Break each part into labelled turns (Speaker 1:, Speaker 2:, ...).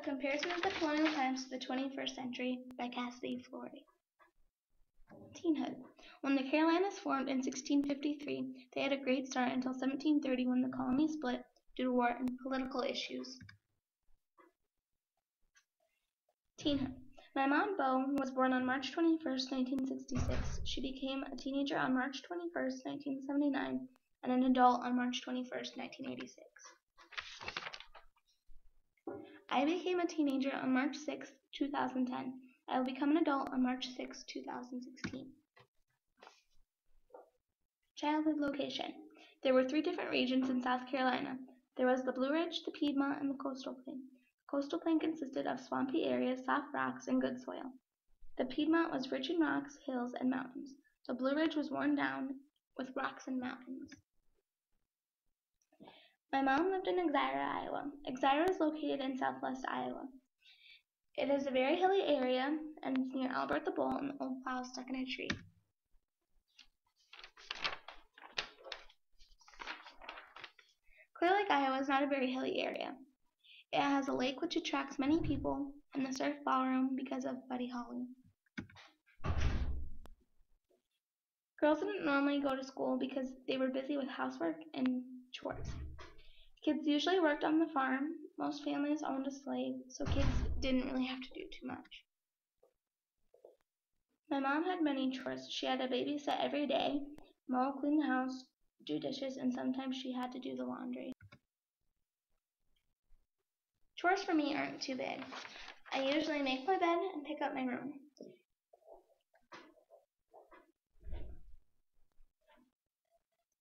Speaker 1: A Comparison of the Colonial Times to the 21st Century by Cassidy Flory. Teenhood. When the Carolinas formed in 1653, they had a great start until 1730 when the colony split due to war and political issues. Teenhood. My mom, Bo, was born on March 21, 1966. She became a teenager on March 21, 1979, and an adult on March 21, 1986. I became a teenager on March 6, 2010. I will become an adult on March 6, 2016. Childhood location. There were three different regions in South Carolina. There was the Blue Ridge, the Piedmont, and the Coastal Plain. Coastal plain consisted of swampy areas, soft rocks, and good soil. The Piedmont was rich in rocks, hills, and mountains. The Blue Ridge was worn down with rocks and mountains. My mom lived in Exira, Iowa. Exira is located in southwest Iowa. It is a very hilly area and it's near Albert the Bull and the old plow stuck in a tree. Clear Lake, Iowa is not a very hilly area. It has a lake which attracts many people, and the surf ballroom because of Buddy Holly. Girls didn't normally go to school because they were busy with housework and chores. Kids usually worked on the farm. Most families owned a slave, so kids didn't really have to do too much. My mom had many chores. She had to babysit every day, mow, clean the house, do dishes, and sometimes she had to do the laundry. Chores for me aren't too bad. I usually make my bed and pick up my room.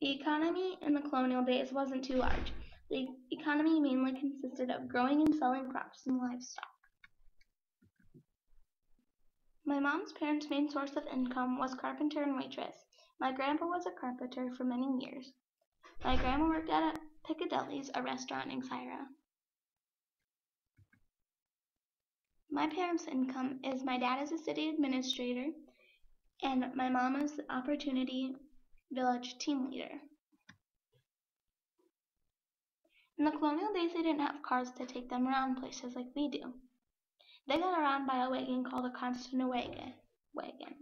Speaker 1: The economy in the colonial days wasn't too large. The economy mainly consisted of growing and selling crops and livestock. My mom's parents' main source of income was carpenter and waitress. My grandpa was a carpenter for many years. My grandma worked at a Piccadilly's, a restaurant in Exira. My parents' income is my dad is a city administrator and my mom is the Opportunity Village team leader. In the colonial days, they didn't have cars to take them around places like we do. They got around by a wagon called a Conestoga wagon.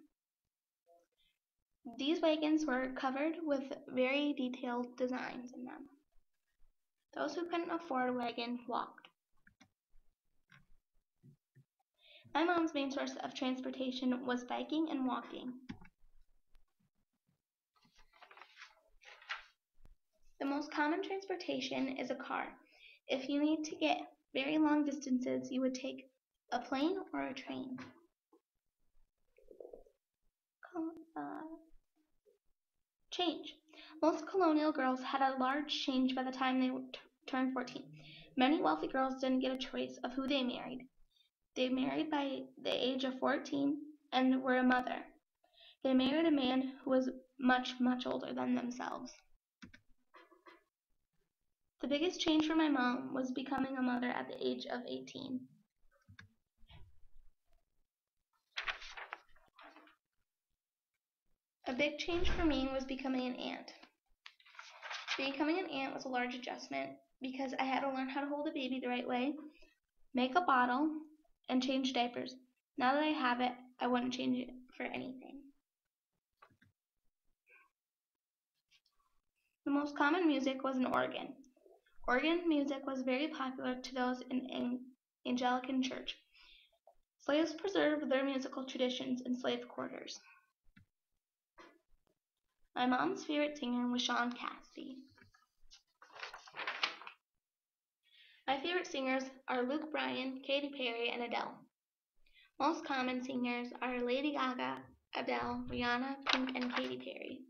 Speaker 1: These wagons were covered with very detailed designs in them. Those who couldn't afford a wagon walked. My mom's main source of transportation was biking and walking. Most common transportation is a car. If you need to get very long distances, you would take a plane or a train. Uh, change. Most colonial girls had a large change by the time they turned 14. Many wealthy girls didn't get a choice of who they married. They married by the age of 14 and were a mother. They married a man who was much, much older than themselves. The biggest change for my mom was becoming a mother at the age of 18. A big change for me was becoming an aunt. Becoming an aunt was a large adjustment because I had to learn how to hold a baby the right way, make a bottle, and change diapers. Now that I have it, I wouldn't change it for anything. The most common music was an organ. Organ music was very popular to those in an Anglican church. Slaves preserved their musical traditions in slave quarters. My mom's favorite singer was Shaun Cassidy. My favorite singers are Luke Bryan, Katy Perry, and Adele. Most common singers are Lady Gaga, Adele, Rihanna, Pink, and Katy Perry.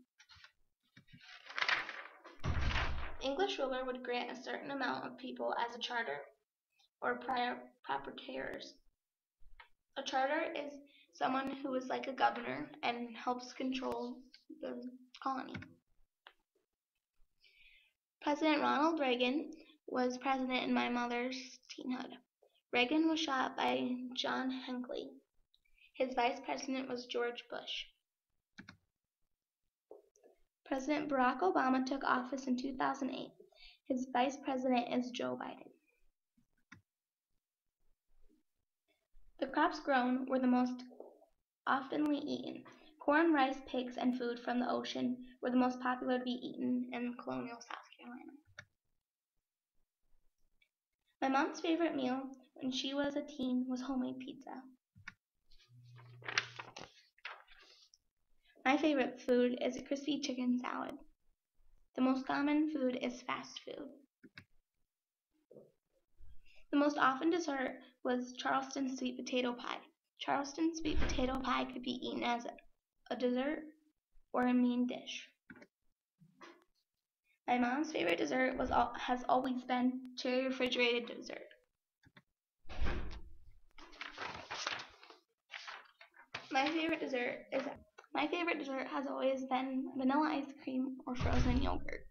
Speaker 1: English ruler would grant a certain amount of people as a charter or prior proprietors. A charter is someone who is like a governor and helps control the colony. President Ronald Reagan was president in my mother's teenhood. Reagan was shot by John Hinckley. His vice president was George Bush. President Barack Obama took office in 2008. His vice president is Joe Biden. The crops grown were the most oftenly eaten. Corn, rice, pigs, and food from the ocean were the most popular to be eaten in colonial South Carolina. My mom's favorite meal when she was a teen was homemade pizza. My favorite food is a crispy chicken salad. The most common food is fast food. The most often dessert was Charleston sweet potato pie. Charleston sweet potato pie could be eaten as a dessert or a main dish. My mom's favorite dessert was has always been cherry refrigerated dessert. My favorite dessert is my favorite dessert has always been vanilla ice cream or frozen yogurt.